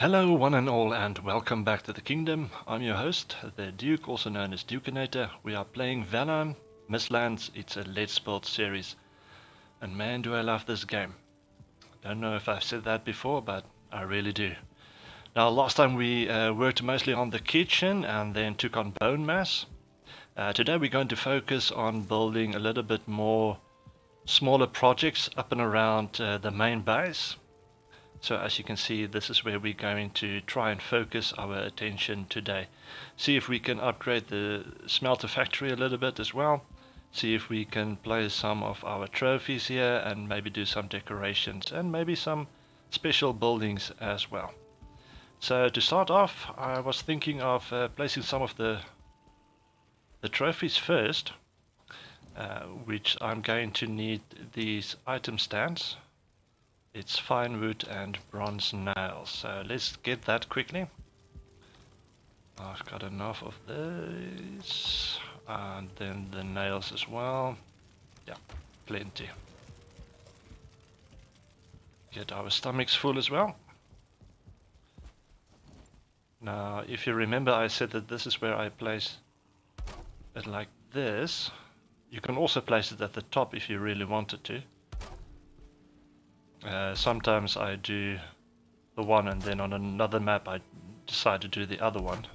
Hello, one and all, and welcome back to the kingdom. I'm your host, the Duke, also known as Dukinator. We are playing Valheim Mistlands. It's a Let's Build series, and man, do I love this game. Don't know if I've said that before, but I really do. Now, last time we uh, worked mostly on the kitchen and then took on Bonemass. Uh, today we're going to focus on building a little bit more smaller projects up and around uh, the main base. So as you can see, this is where we're going to try and focus our attention today. See if we can upgrade the smelter factory a little bit as well. See if we can place some of our trophies here and maybe do some decorations and maybe some special buildings as well. So to start off, I was thinking of uh, placing some of the the trophies first, uh, which I'm going to need these item stands it's fine wood and bronze nails. So let's get that quickly. I've got enough of this. And then the nails as well. Yeah, plenty. Get our stomachs full as well. Now, if you remember, I said that this is where I place it like this. You can also place it at the top if you really wanted to. Uh, sometimes I do the one and then on another map I decide to do the other one.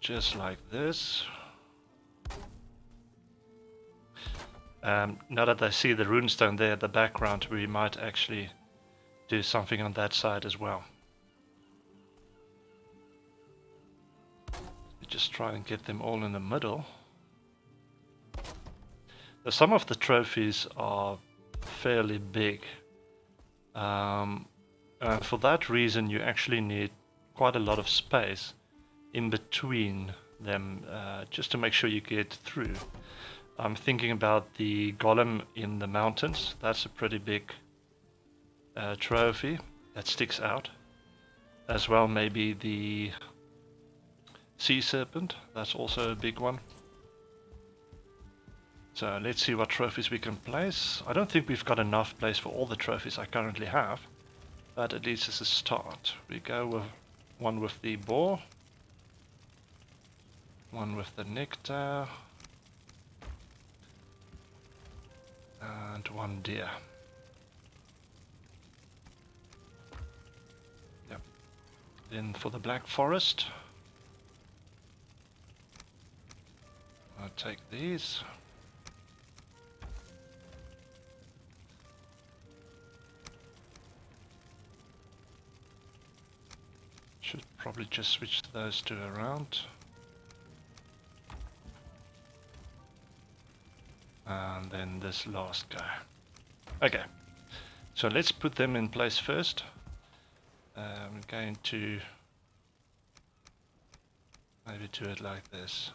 Just like this. Um, now that I see the runestone there at the background, we might actually do something on that side as well. Just try and get them all in the middle. Some of the trophies are fairly big. Um, and for that reason you actually need quite a lot of space in between them uh, just to make sure you get through. I'm thinking about the golem in the mountains. That's a pretty big uh, trophy that sticks out. As well maybe the sea serpent. That's also a big one. So let's see what trophies we can place. I don't think we've got enough place for all the trophies I currently have. But at least it's a start. We go with one with the boar. One with the nectar. And one deer. Yep. Then for the black forest. I'll take these. Probably just switch those two around. And then this last guy. Okay, so let's put them in place first. I'm um, going to maybe do it like this.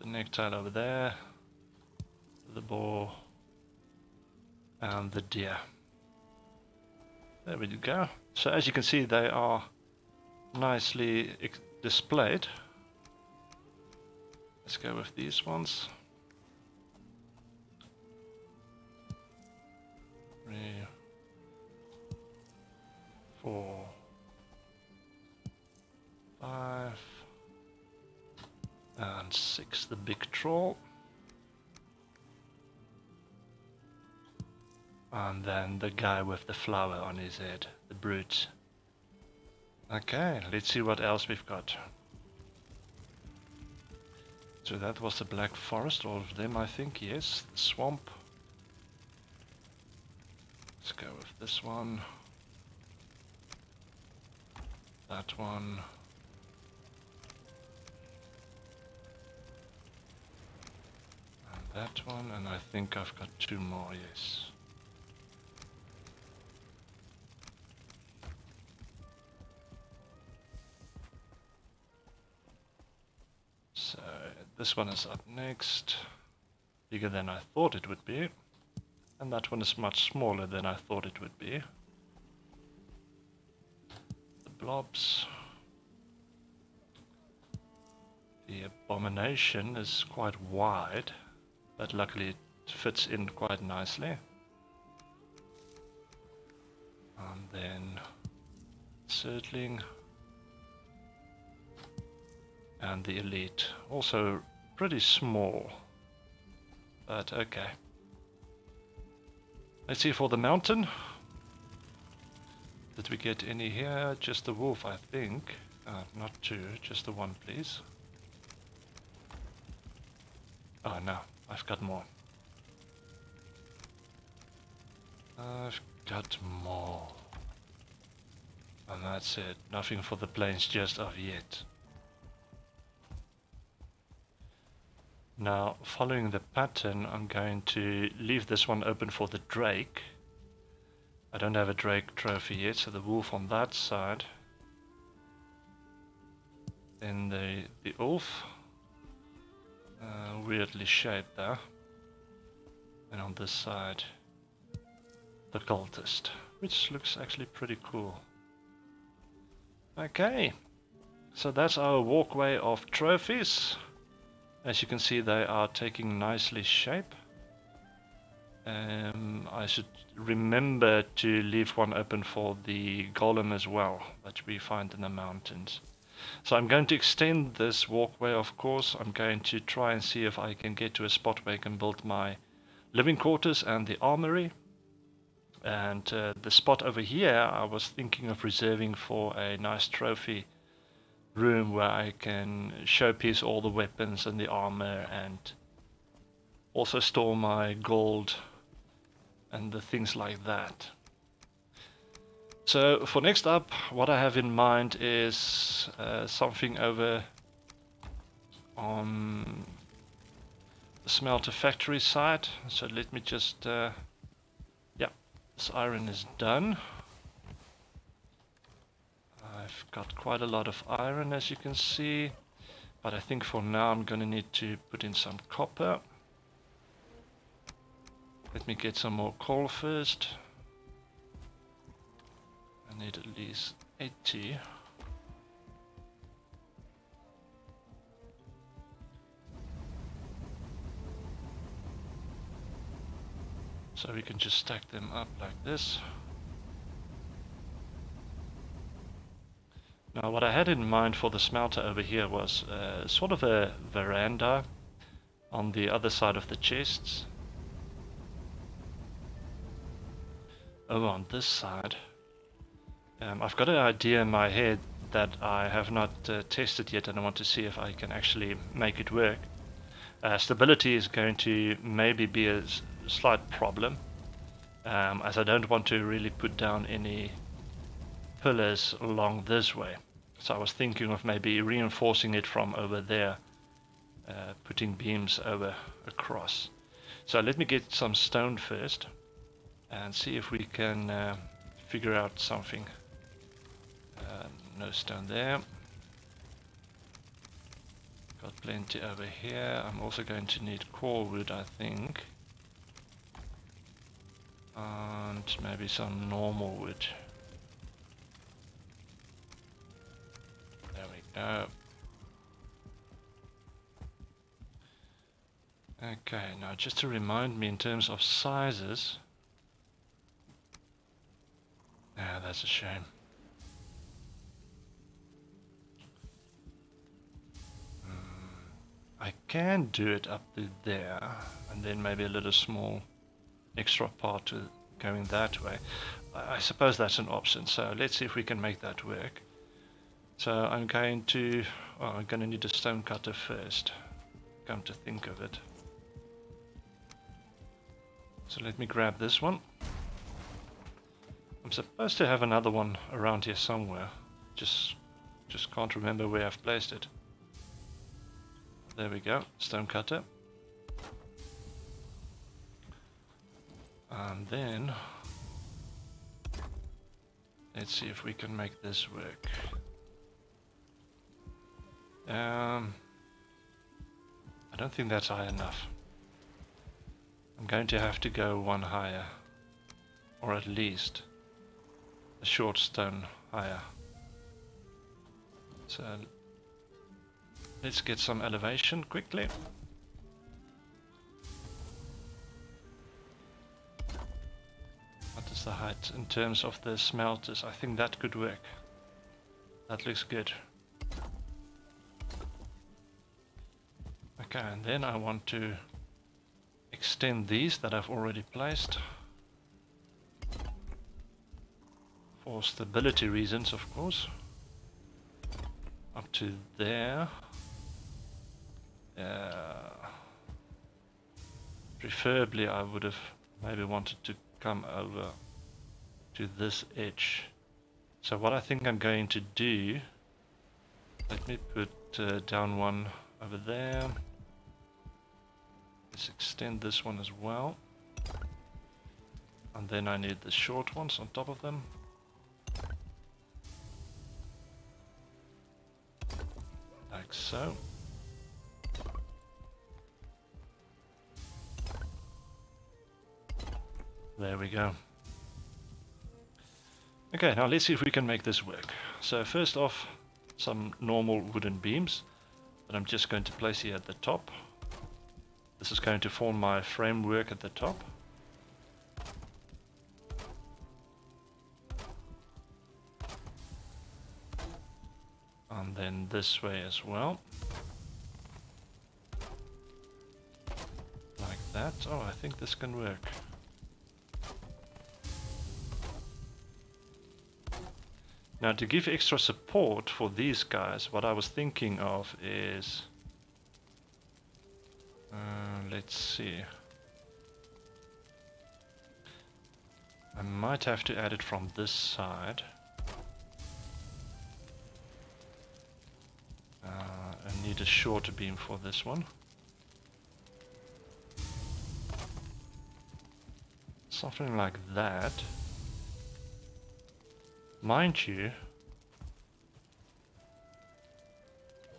The necktie over there, the boar, and the deer. There we go. So as you can see, they are nicely displayed. Let's go with these ones. Three, four, five, and six, the big troll. And then the guy with the flower on his head, the brute. Okay, let's see what else we've got. So that was the Black Forest, all of them I think, yes. The swamp. Let's go with this one. That one. And that one, and I think I've got two more, yes. This one is up next. Bigger than I thought it would be. And that one is much smaller than I thought it would be. The blobs. The abomination is quite wide, but luckily it fits in quite nicely. And then Surtling and the Elite. Also pretty small, but okay. Let's see for the mountain. Did we get any here? Just the wolf, I think. Uh, not two, just the one, please. Oh no, I've got more. I've got more. And that's it. Nothing for the plains just of yet. Now, following the pattern, I'm going to leave this one open for the drake. I don't have a drake trophy yet, so the wolf on that side. Then the, the wolf. Uh, weirdly shaped there. And on this side, the cultist, which looks actually pretty cool. Okay, so that's our walkway of trophies. As you can see, they are taking nicely shape. Um, I should remember to leave one open for the golem as well, that we find in the mountains. So I'm going to extend this walkway, of course. I'm going to try and see if I can get to a spot where I can build my living quarters and the armory. And uh, the spot over here, I was thinking of reserving for a nice trophy room where I can showpiece all the weapons and the armor and also store my gold and the things like that. So for next up, what I have in mind is uh, something over on the smelter factory side. So let me just, uh, yeah, this iron is done. I've got quite a lot of iron as you can see, but I think for now I'm to need to put in some copper. Let me get some more coal first. I need at least 80. So we can just stack them up like this. Now what I had in mind for the smelter over here was uh, sort of a veranda on the other side of the chests. Over on this side. Um, I've got an idea in my head that I have not uh, tested yet and I want to see if I can actually make it work. Uh, stability is going to maybe be a slight problem um, as I don't want to really put down any pillars along this way. So I was thinking of maybe reinforcing it from over there, uh, putting beams over across. So let me get some stone first and see if we can uh, figure out something. Uh, no stone there. Got plenty over here. I'm also going to need core wood, I think. And maybe some normal wood. Uh, okay, now just to remind me in terms of sizes. Ah, that's a shame. Hmm, I can do it up to there, and then maybe a little small extra part to going that way. I suppose that's an option, so let's see if we can make that work. So I'm going to, oh, I'm going to need a stone cutter first, come to think of it. So let me grab this one. I'm supposed to have another one around here somewhere, just, just can't remember where I've placed it. There we go, stone cutter. And then, let's see if we can make this work. Um, I don't think that's high enough. I'm going to have to go one higher. Or at least a short stone higher. So let's get some elevation quickly. What is the height in terms of the smelters? I think that could work. That looks good. Okay, and then I want to extend these that I've already placed. For stability reasons, of course. Up to there. Uh, preferably I would have maybe wanted to come over to this edge. So what I think I'm going to do, let me put uh, down one over there. Let's extend this one as well. And then I need the short ones on top of them. Like so. There we go. Okay, now let's see if we can make this work. So first off, some normal wooden beams that I'm just going to place here at the top. This is going to form my framework at the top. And then this way as well. Like that. Oh, I think this can work. Now to give extra support for these guys, what I was thinking of is... Uh, let's see. I might have to add it from this side. Uh, I need a shorter beam for this one. Something like that. Mind you,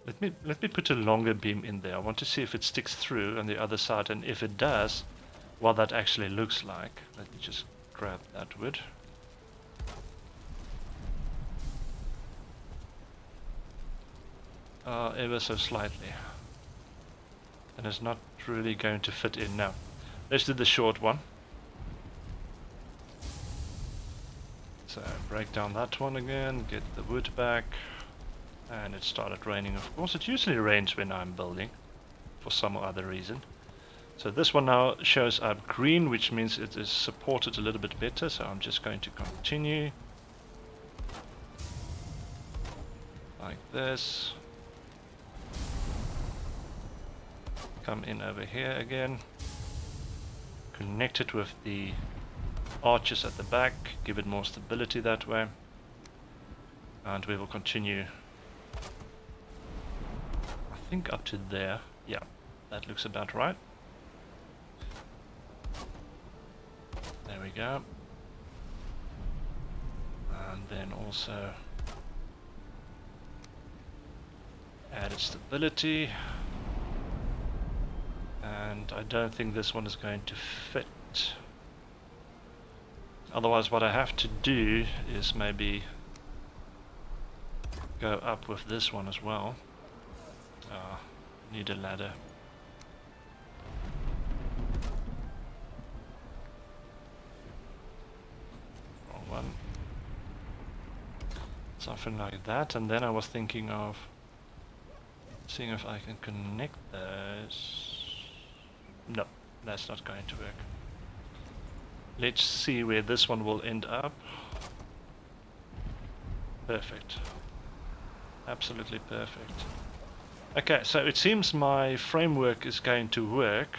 let me let me put a longer beam in there. I want to see if it sticks through on the other side, and if it does, what that actually looks like. Let me just grab that wood. Uh, ever so slightly. And it's not really going to fit in now. Let's do the short one. So break down that one again, get the wood back, and it started raining of course. It usually rains when I'm building, for some other reason. So this one now shows up green, which means it is supported a little bit better, so I'm just going to continue. Like this. Come in over here again. Connect it with the arches at the back, give it more stability that way. And we will continue, think up to there. Yeah, that looks about right. There we go. And then also added stability. And I don't think this one is going to fit. Otherwise what I have to do is maybe go up with this one as well. Uh, need a ladder. Wrong one. Something like that and then I was thinking of seeing if I can connect this. No, that's not going to work. Let's see where this one will end up. Perfect. Absolutely perfect. Okay, so it seems my framework is going to work.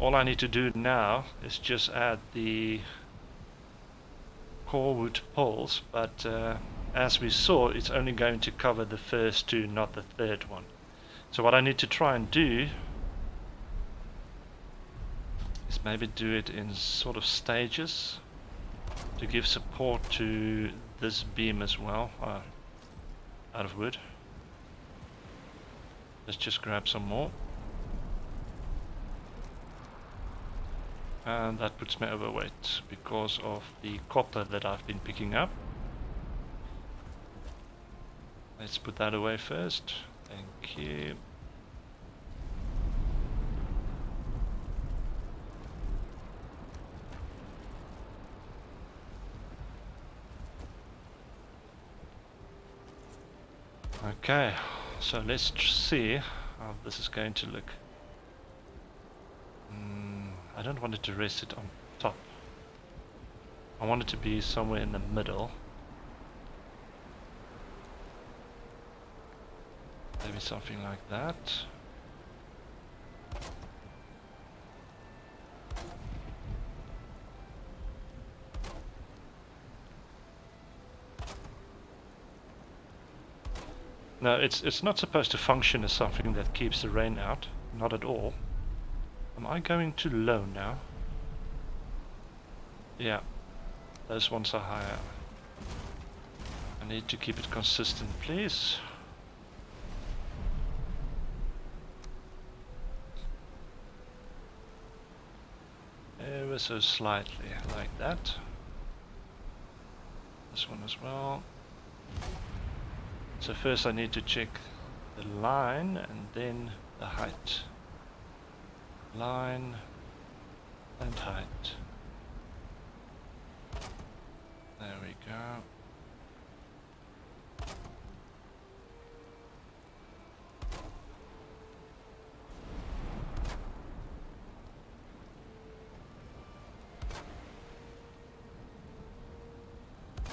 All I need to do now is just add the core wood poles, but uh, as we saw, it's only going to cover the first two, not the third one. So what I need to try and do is maybe do it in sort of stages to give support to this beam as well uh, out of wood Let's just grab some more. And that puts me overweight because of the copper that I've been picking up. Let's put that away first. Thank you. Okay, so let's see how this is going to look. Mm, I don't want it to rest it on top. I want it to be somewhere in the middle. Maybe something like that. No, it's it's not supposed to function as something that keeps the rain out. Not at all. Am I going too low now? Yeah. Those ones are higher. I need to keep it consistent, please. Ever so slightly, like that. This one as well. So first I need to check the line and then the height. Line and height. There we go.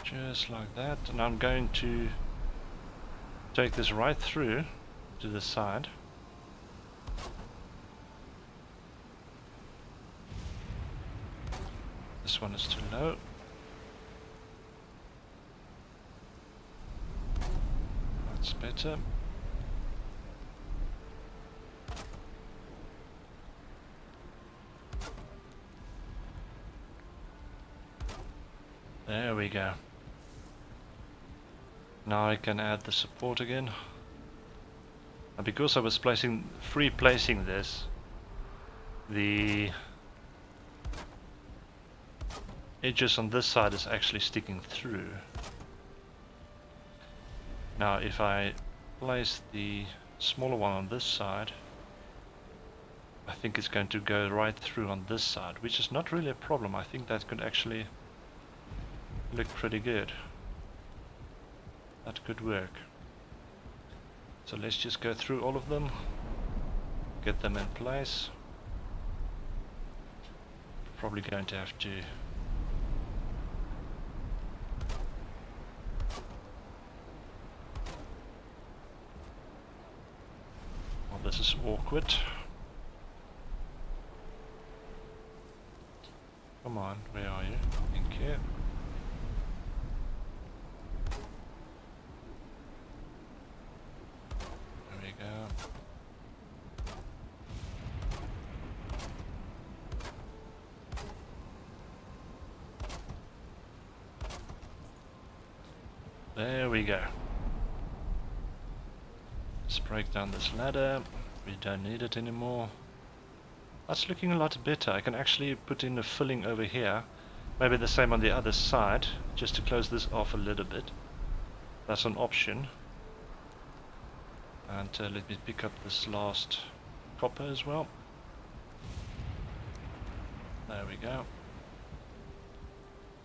Just like that, and I'm going to take this right through to the side. This one is too low. That's better. There we go. Now I can add the support again. And because I was placing free placing this, the edges on this side is actually sticking through. Now if I place the smaller one on this side, I think it's going to go right through on this side, which is not really a problem. I think that could actually look pretty good. That could work. So let's just go through all of them, get them in place. Probably going to have to Well, this is awkward. Come on, where are you? Thank you. There we go. Down this ladder. We don't need it anymore. That's looking a lot better. I can actually put in a filling over here. Maybe the same on the other side, just to close this off a little bit. That's an option. And uh, let me pick up this last copper as well. There we go.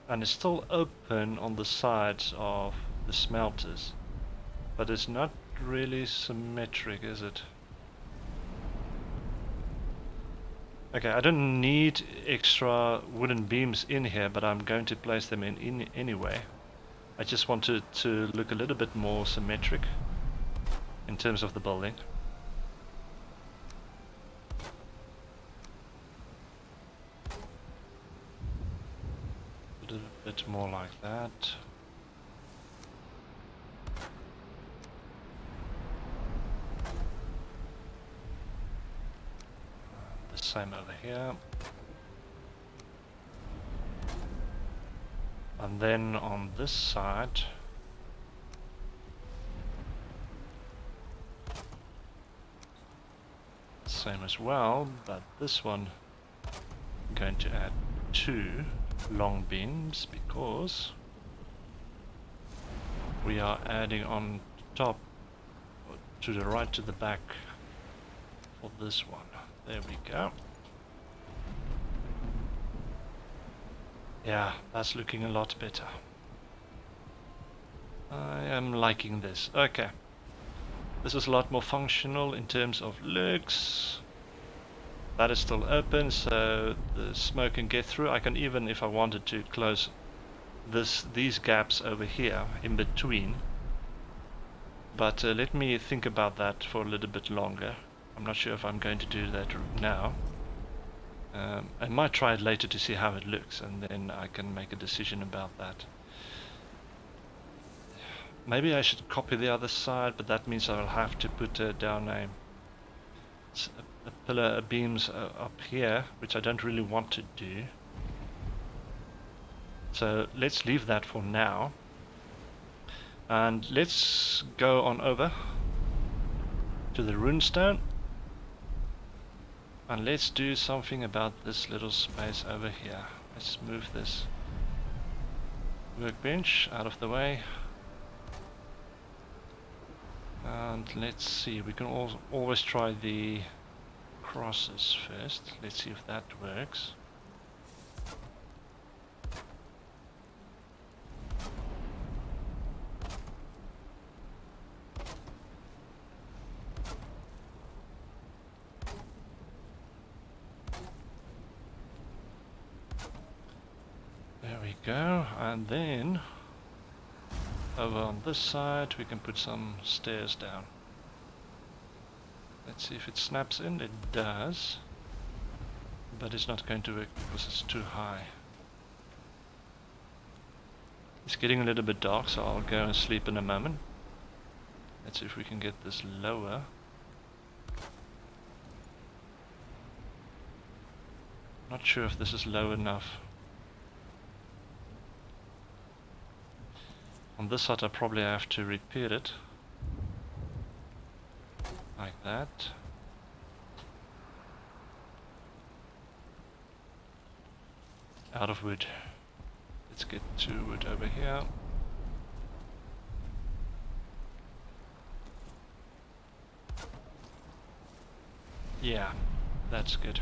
And it's still open on the sides of the smelters. But it's not really symmetric, is it? Okay, I don't need extra wooden beams in here, but I'm going to place them in, in anyway. I just want it to look a little bit more symmetric in terms of the building. A little bit more like that. Same over here. And then on this side, same as well, but this one I'm going to add two long beams because we are adding on top to the right to the back for this one. There we go. Yeah, that's looking a lot better. I am liking this. Okay. This is a lot more functional in terms of looks. That is still open, so the smoke can get through. I can even, if I wanted to, close this these gaps over here in between. But uh, let me think about that for a little bit longer. I'm not sure if I'm going to do that now. Um, I might try it later to see how it looks and then I can make a decision about that. Maybe I should copy the other side, but that means I'll have to put uh, down a, a pillar of beams uh, up here, which I don't really want to do. So let's leave that for now. And let's go on over to the runestone. And let's do something about this little space over here. Let's move this workbench out of the way. And let's see, we can al always try the crosses first. Let's see if that works. There we go, and then this side we can put some stairs down. Let's see if it snaps in. It does. But it's not going to work because it's too high. It's getting a little bit dark so I'll go and sleep in a moment. Let's see if we can get this lower. Not sure if this is low enough. On this side I probably have to repeat it. Like that. Out of wood. Let's get to wood over here. Yeah, that's good.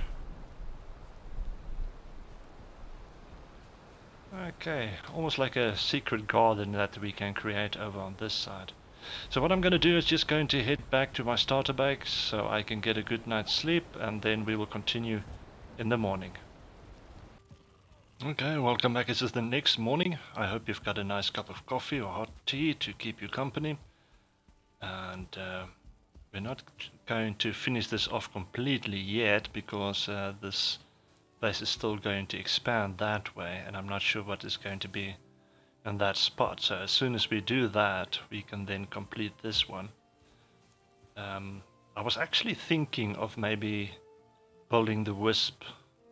Okay, almost like a secret garden that we can create over on this side. So what I'm going to do is just going to head back to my starter base so I can get a good night's sleep and then we will continue in the morning. Okay, welcome back. This is the next morning. I hope you've got a nice cup of coffee or hot tea to keep you company. And uh, we're not going to finish this off completely yet because uh, this place is still going to expand that way and I'm not sure what is going to be in that spot. So as soon as we do that we can then complete this one. Um, I was actually thinking of maybe building the wisp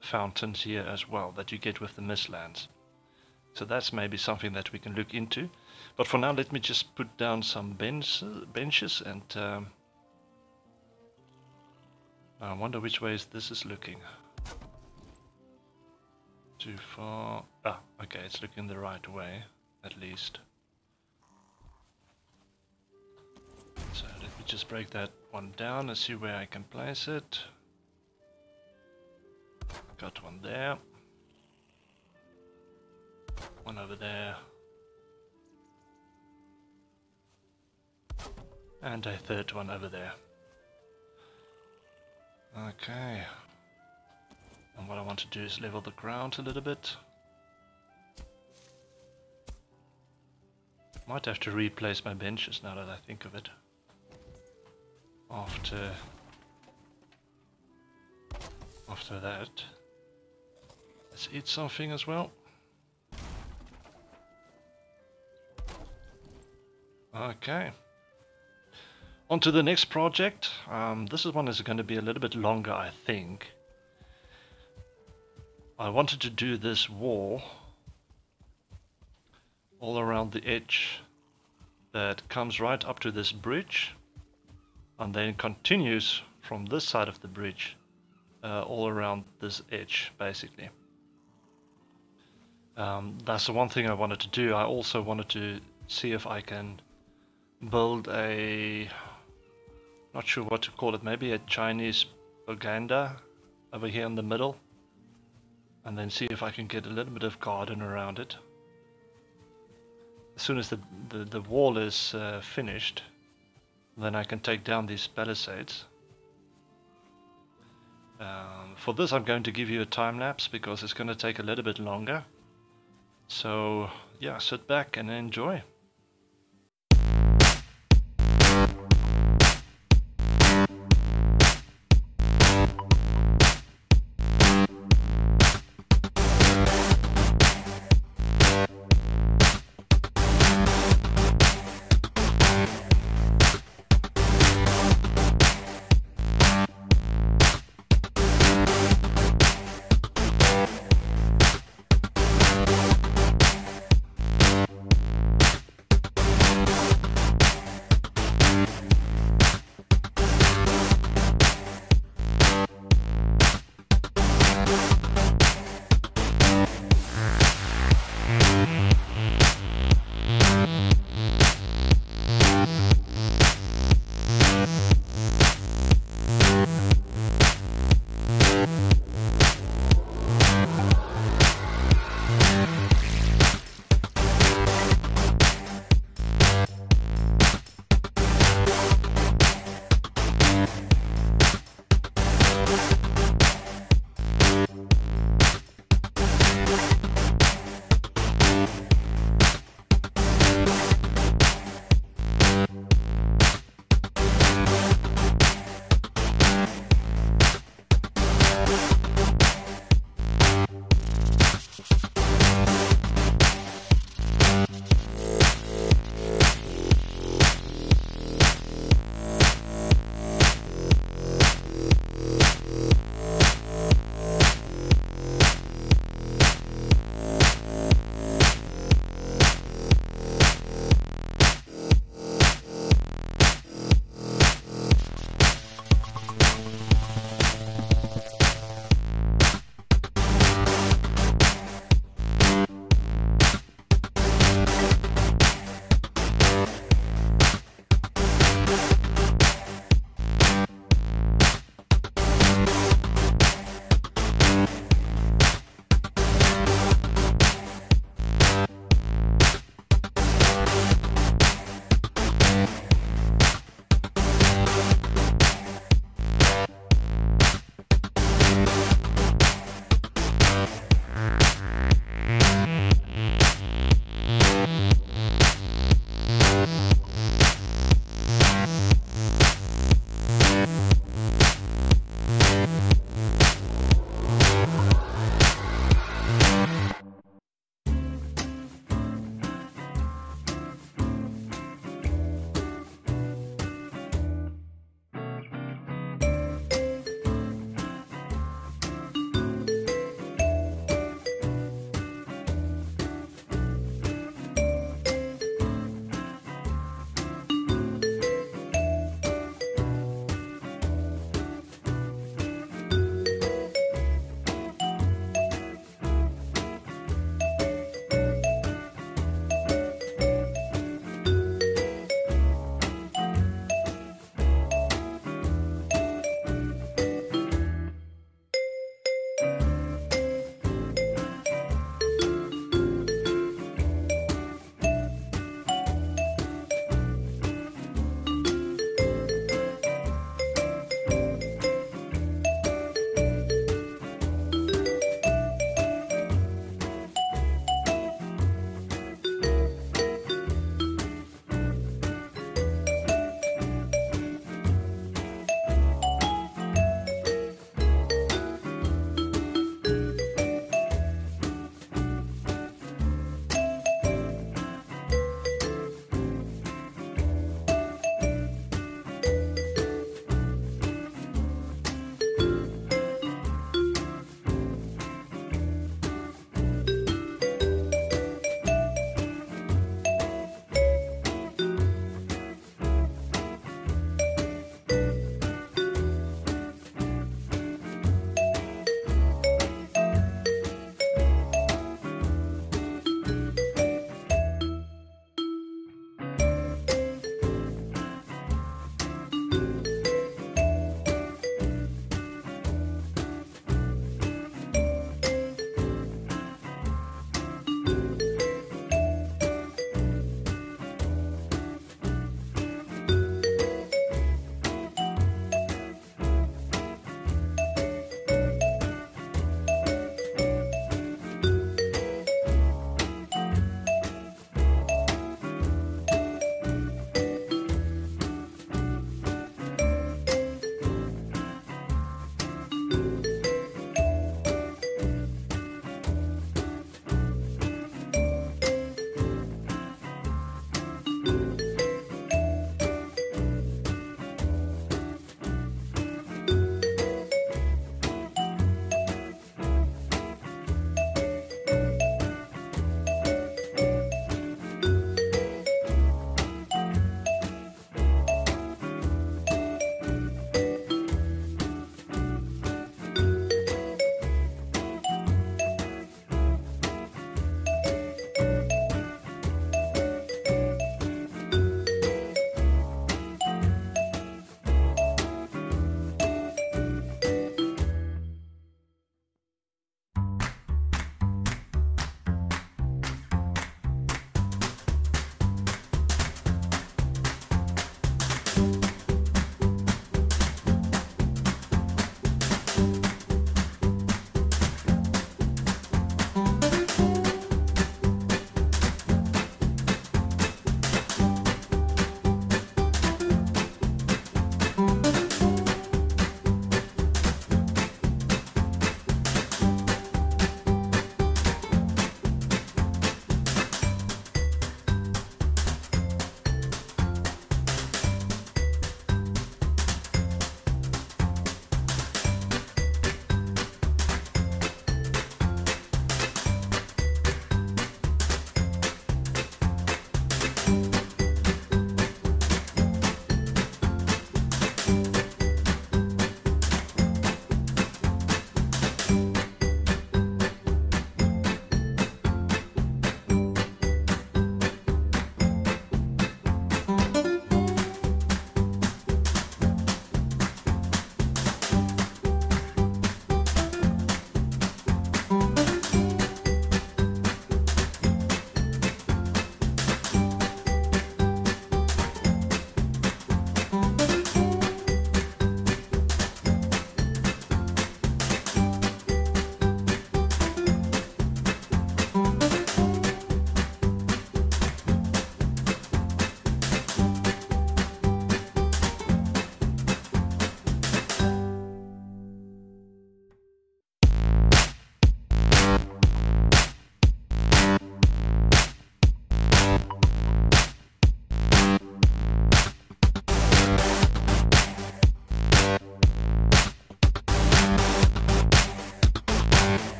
fountains here as well that you get with the mistlands. So that's maybe something that we can look into. But for now let me just put down some bench, benches and um, I wonder which ways this is looking too far. Ah, okay, it's looking the right way, at least. So let me just break that one down and see where I can place it. Got one there. One over there. And a third one over there. Okay, and what I want to do is level the ground a little bit. Might have to replace my benches now that I think of it. After after that. Let's eat something as well. Okay. On to the next project. Um, this one is going to be a little bit longer, I think. I wanted to do this wall all around the edge that comes right up to this bridge and then continues from this side of the bridge uh, all around this edge basically. Um, that's the one thing I wanted to do. I also wanted to see if I can build a not sure what to call it maybe a Chinese veranda over here in the middle and then see if I can get a little bit of garden around it. As soon as the, the, the wall is uh, finished, then I can take down these palisades. Um, for this I'm going to give you a time lapse because it's going to take a little bit longer. So yeah, sit back and enjoy.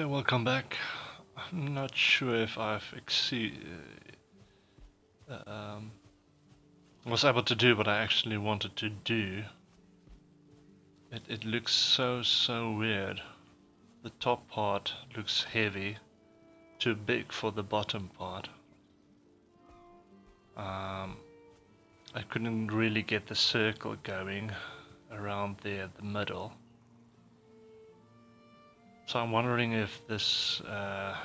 Okay, welcome back. I'm not sure if I've exceed, uh, um, was able to do what I actually wanted to do. It, it looks so, so weird. The top part looks heavy, too big for the bottom part. Um, I couldn't really get the circle going around there, the middle. So I'm wondering if this uh,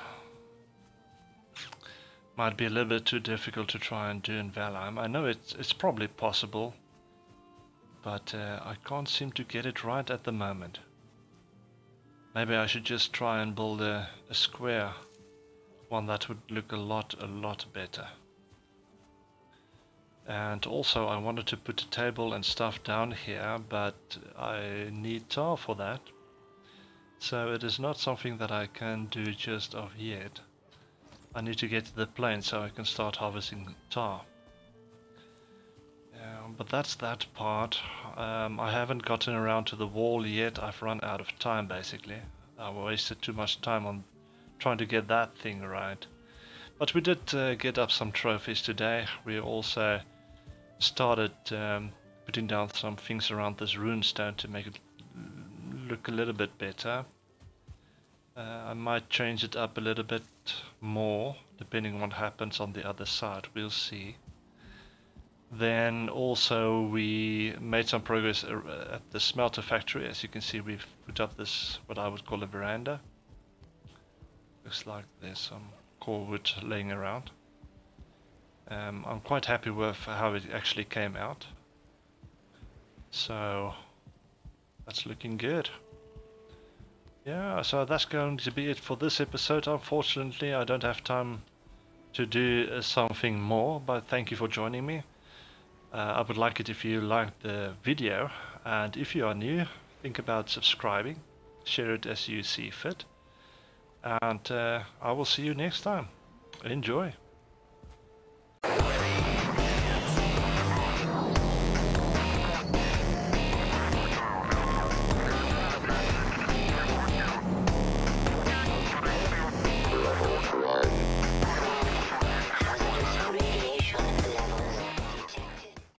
might be a little bit too difficult to try and do in Valheim. I know it's, it's probably possible, but uh, I can't seem to get it right at the moment. Maybe I should just try and build a, a square one that would look a lot, a lot better. And also I wanted to put a table and stuff down here, but I need tar for that. So it is not something that I can do just of yet. I need to get to the plain so I can start harvesting tar. But that's that part. Um, I haven't gotten around to the wall yet. I've run out of time basically. I wasted too much time on trying to get that thing right. But we did uh, get up some trophies today. We also started um, putting down some things around this rune stone to make it look a little bit better. Uh, I might change it up a little bit more depending on what happens on the other side, we'll see. Then also we made some progress at the smelter factory. As you can see we've put up this, what I would call a veranda. Looks like there's some core wood laying around. Um, I'm quite happy with how it actually came out. So that's looking good. Yeah, so that's going to be it for this episode. Unfortunately, I don't have time to do uh, something more, but thank you for joining me. Uh, I would like it if you liked the video, and if you are new, think about subscribing, share it as you see fit, and uh, I will see you next time. Enjoy!